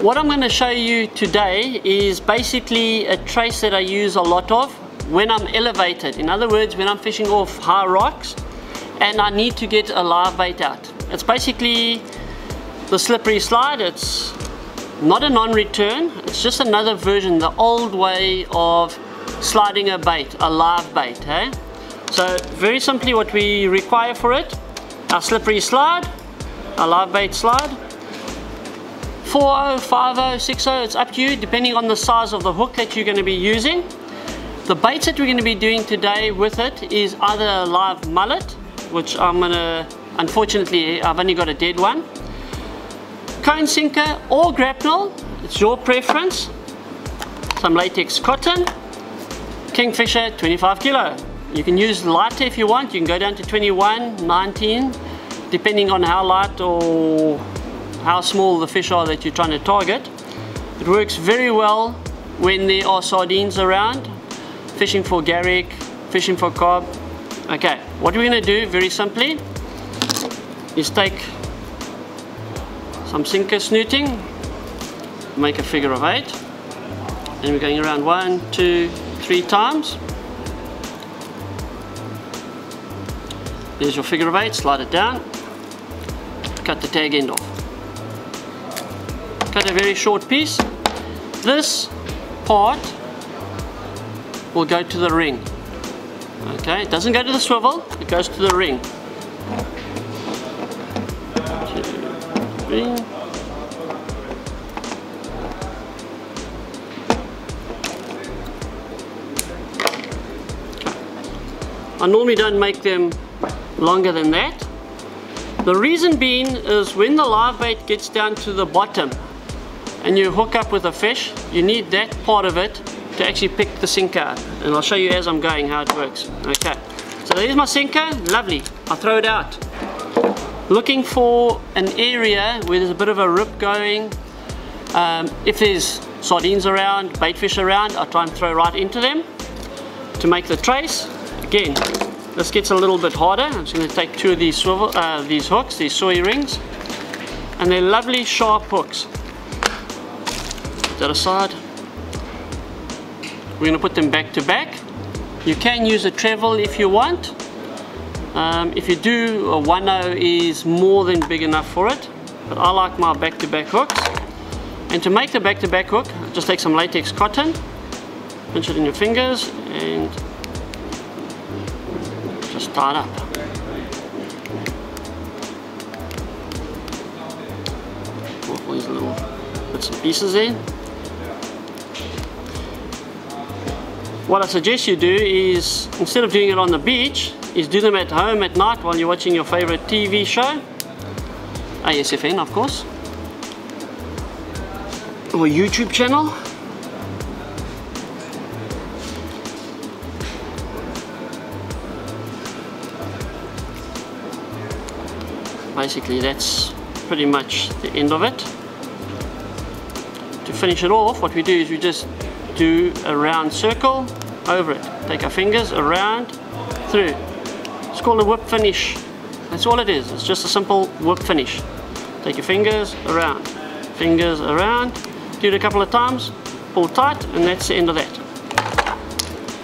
What I'm going to show you today is basically a trace that I use a lot of when I'm elevated. In other words, when I'm fishing off high rocks and I need to get a live bait out. It's basically the slippery slide. It's not a non-return. It's just another version, the old way of sliding a bait, a live bait. Eh? So very simply what we require for it, our slippery slide, our live bait slide, 4 50 60 it's up to you depending on the size of the hook that you're going to be using. The baits that we're going to be doing today with it is either live mullet, which I'm going to, unfortunately I've only got a dead one, cone sinker or grapnel, it's your preference, some latex cotton, kingfisher 25 kilo. You can use lighter if you want, you can go down to 21, 19, depending on how light or how small the fish are that you're trying to target. It works very well when there are sardines around, fishing for garrick, fishing for cob. Okay, what we're going to do very simply is take some sinker snooting, make a figure of eight, and we're going around one, two, three times. There's your figure of eight, slide it down, cut the tag end off. Cut a very short piece. This part will go to the ring. Okay, it doesn't go to the swivel, it goes to the ring. I normally don't make them longer than that. The reason being is when the live bait gets down to the bottom and you hook up with a fish, you need that part of it to actually pick the sinker. And I'll show you as I'm going how it works. Okay, so there's my sinker, lovely. I'll throw it out. Looking for an area where there's a bit of a rip going. Um, if there's sardines around, bait fish around, I'll try and throw right into them to make the trace. Again, this gets a little bit harder. I'm just going to take two of these swivel, uh, these hooks, these soy rings, and they're lovely sharp hooks. Put that aside. We're going to put them back to back. You can use a treble if you want. Um, if you do, a 1-0 is more than big enough for it. But I like my back-to-back -back hooks. And to make the back-to-back -back hook, just take some latex cotton, pinch it in your fingers, and just tie it up. All these little bits and pieces there. What I suggest you do is, instead of doing it on the beach, is do them at home at night while you're watching your favorite TV show. ASFN, of course. Or YouTube channel. Basically, that's pretty much the end of it. To finish it off, what we do is we just do a round circle over it. Take our fingers around, through. It's called a whip finish. That's all it is. It's just a simple whip finish. Take your fingers around, fingers around, do it a couple of times, pull tight, and that's the end of that.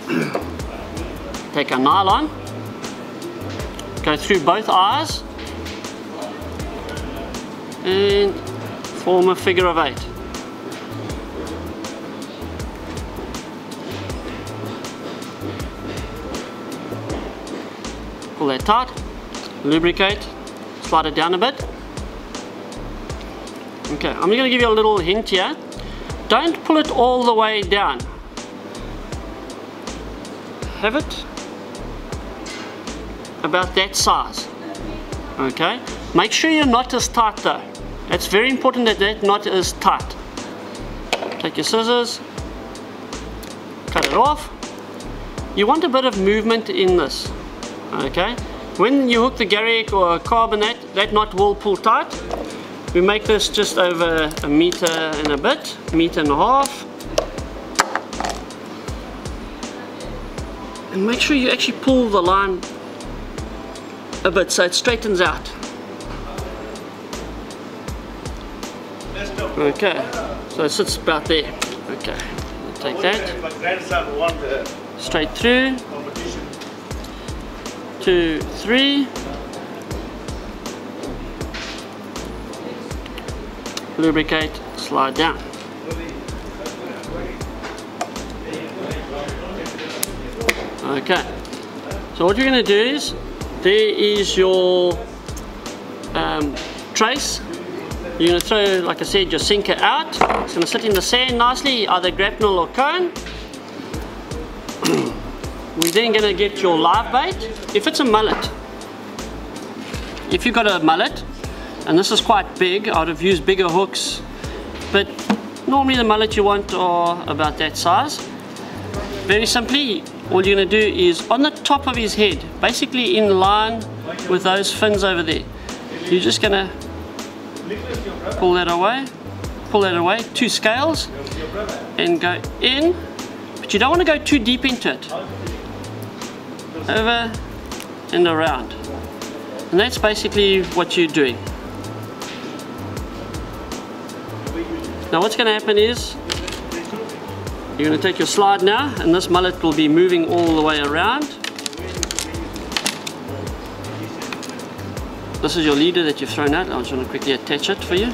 Take a nylon, go through both eyes, and form a figure of eight. Pull that tight, lubricate, slide it down a bit. Okay, I'm going to give you a little hint here. Don't pull it all the way down. Have it about that size. Okay, make sure your knot is tight though. It's very important that that knot is tight. Take your scissors, cut it off. You want a bit of movement in this okay when you hook the garrick or uh, a carbonate that knot will pull tight we make this just over a meter and a bit meter and a half and make sure you actually pull the line a bit so it straightens out Okay, so it sits about there. Okay, take that. My grandson won the Straight through. Two, three. Lubricate, slide down. Okay, so what you're going to do is, there is your um, trace. You're going to throw, like I said, your sinker out. It's going to sit in the sand nicely, either grapnel or cone. We're then going to get your live bait. If it's a mullet, if you've got a mullet, and this is quite big, I'd have used bigger hooks, but normally the mullet you want are about that size. Very simply, all you're going to do is on the top of his head, basically in line with those fins over there, you're just going to pull that away, pull that away, two scales, and go in, but you don't want to go too deep into it. Over and around. And that's basically what you're doing. Now what's going to happen is you're going to take your slide now and this mullet will be moving all the way around. This is your leader that you've thrown out. I am just going to quickly attach it for you.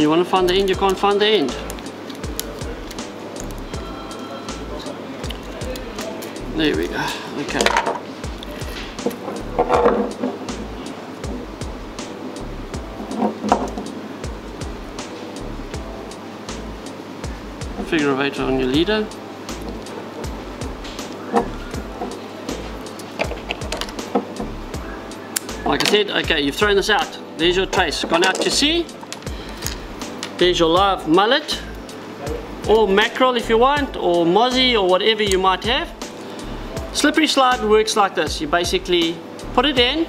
You want to find the end, you can't find the end. There we go. Okay. Figure of eight on your leader. Like I said, okay, you've thrown this out. There's your trace. Gone out to sea. There's your live mullet. Or mackerel if you want, or mozzie, or whatever you might have. Slippery slide works like this. You basically put it in,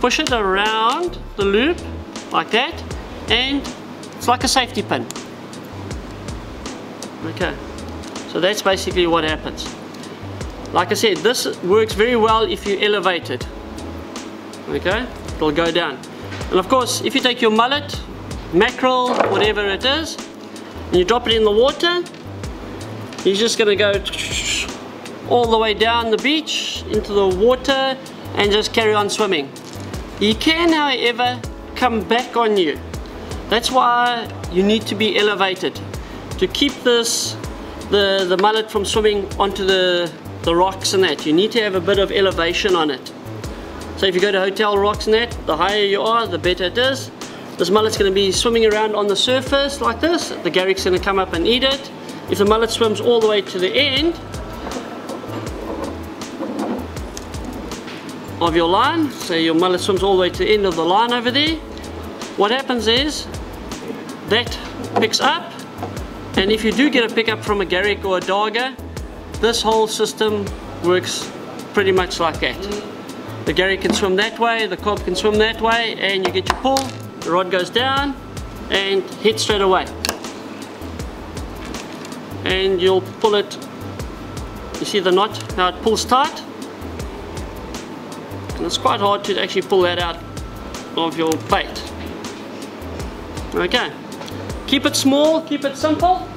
push it around the loop, like that, and it's like a safety pin. Okay, so that's basically what happens. Like I said, this works very well if you elevate it. Okay, it'll go down. And of course, if you take your mullet, mackerel, whatever it is, and you drop it in the water, you're just gonna go all the way down the beach into the water and just carry on swimming. He can, however, come back on you. That's why you need to be elevated to keep this the the mullet from swimming onto the the rocks and that. You need to have a bit of elevation on it. So if you go to hotel rocks and that, the higher you are, the better it is. This mullet's going to be swimming around on the surface like this. The garrick's going to come up and eat it. If the mullet swims all the way to the end, of your line. So your mullet swims all the way to the end of the line over there. What happens is that picks up and if you do get a pickup from a garrick or a daga, this whole system works pretty much like that. The garrick can swim that way, the cob can swim that way and you get your pull, the rod goes down and hits straight away. And you'll pull it, you see the knot, how it pulls tight? And it's quite hard to actually pull that out of your bait. Okay, keep it small, keep it simple,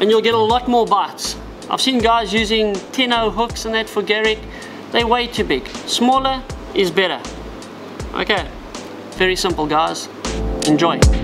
and you'll get a lot more bites. I've seen guys using 10 hooks and that for Garrick. They're way too big. Smaller is better. Okay, very simple guys. Enjoy.